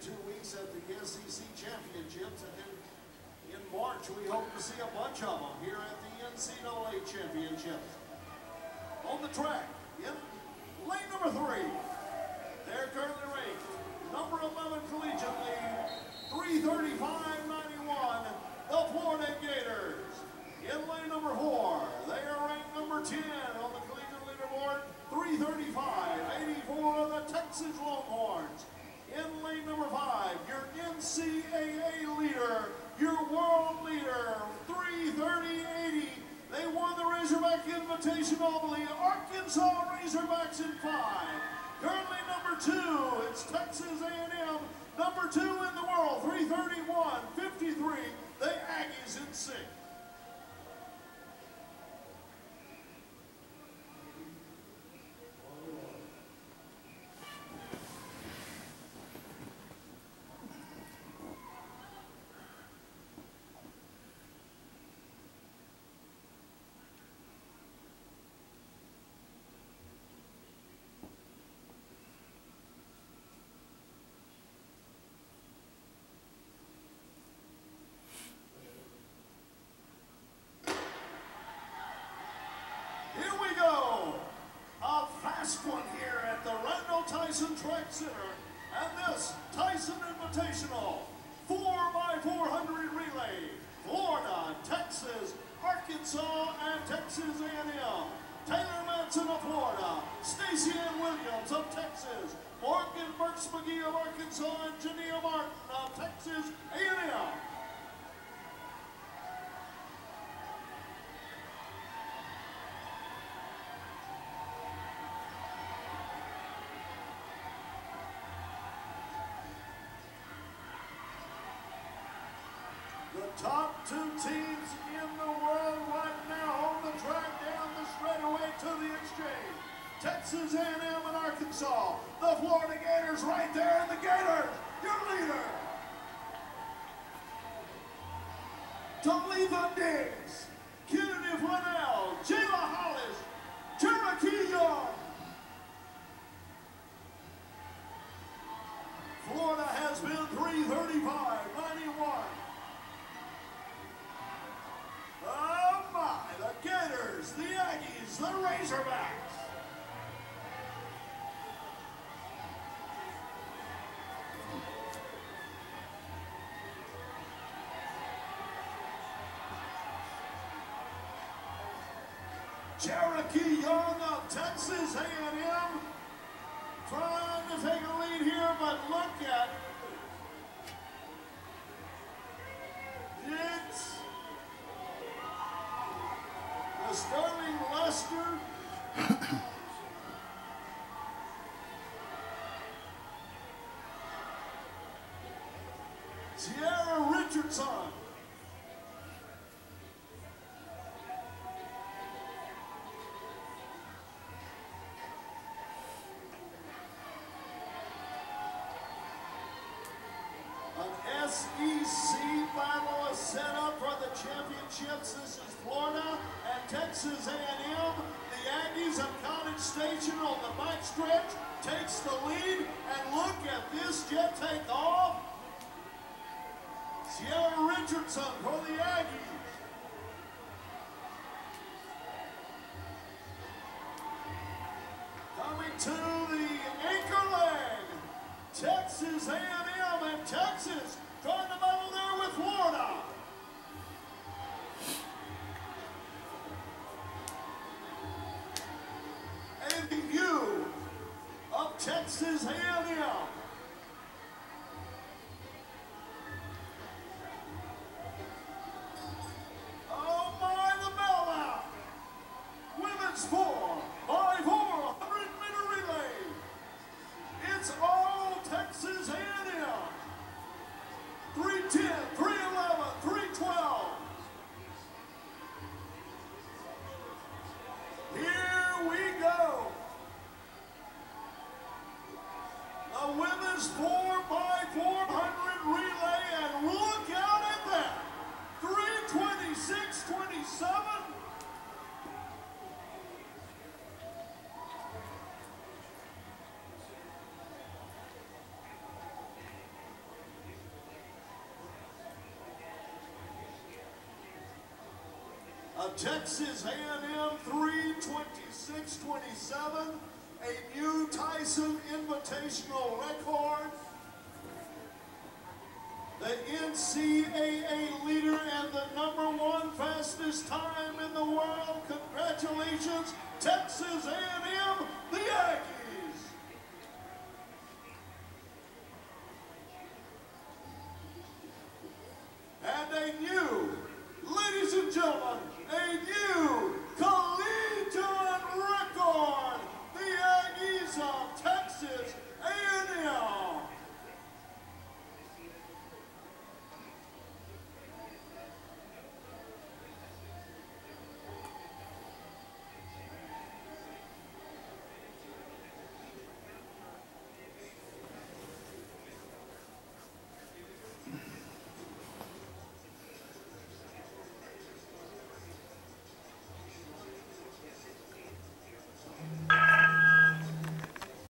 two weeks at the SEC Championships, and then in March we hope to see a bunch of them here at the NCAA Championships. On the track, in lane number three, they're currently ranked number 11 collegiately, 335.91, the Florida Gators. In lane number four, they are ranked number 10 on the collegiate leaderboard, 335.84 of the Texas Longhorns. In lane number five, your NCAA leader, your world leader, 330.80. They won the Razorback Invitational, the Arkansas Razorbacks in five. Currently number two, it's Texas A&M, number two in the world, 331.53. The Aggies in six. Here we go. A one here at the Randall Tyson Track Center. And this Tyson Invitational 4x400 relay. Florida, Texas, Arkansas, and Texas A&M. Taylor Manson of Florida, Stacey Ann Williams of Texas, Morgan Burks Magee of Arkansas, and Jania Martin of Texas A&M. Top two teams in the world right now on the track down the straightaway to the exchange. Texas A&M and Arkansas. The Florida Gators right there in the Gators. Your leader. Talitha Diggs, Kynnedy Flannel, Jayla Hollis, Cherokee Young. Florida has been 335, 91. Gators, the Aggies, the Razorbacks. Cherokee Young of Texas A&M trying to take a lead here, but look at the Sterling Lester. Sierra Richardson. SEC battle is set up for the championships. This is Florida and Texas A&M. The Aggies of College Station on the backstretch takes the lead. And look at this jet take off. Sierra Richardson for the Aggies. Coming to the anchor leg. Texas A&M and Texas trying to battle there with Florida. women's 4x400 relay, and look out at that. 326 27. Texas A&M 326-27 a new Tyson Invitational record. The NCAA leader and the number one fastest time in the world. Congratulations, Texas A&M.